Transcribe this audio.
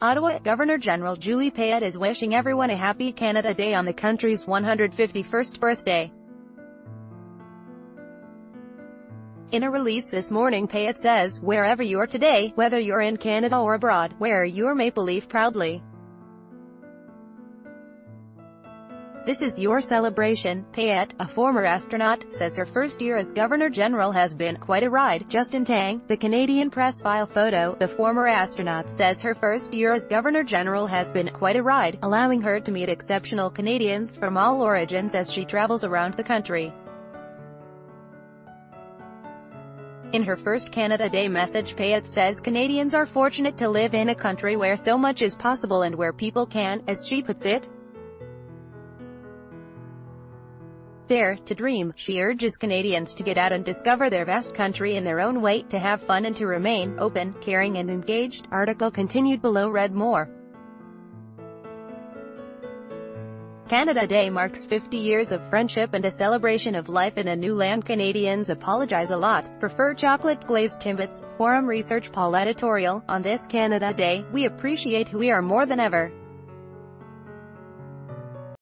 Ottawa, Governor-General Julie Payette is wishing everyone a happy Canada Day on the country's 151st birthday. In a release this morning Payette says, wherever you are today, whether you're in Canada or abroad, wear your maple leaf proudly. This is your celebration. Payette, a former astronaut, says her first year as Governor-General has been quite a ride. Justin Tang, the Canadian press file photo, the former astronaut says her first year as Governor-General has been quite a ride, allowing her to meet exceptional Canadians from all origins as she travels around the country. In her first Canada Day message Payette says Canadians are fortunate to live in a country where so much is possible and where people can, as she puts it, Dare to dream, she urges Canadians to get out and discover their vast country in their own way, to have fun and to remain open, caring and engaged. Article continued below read more. Canada Day marks 50 years of friendship and a celebration of life in a new land Canadians apologize a lot, prefer chocolate glazed Timbits, Forum Research Paul editorial, on this Canada Day, we appreciate who we are more than ever.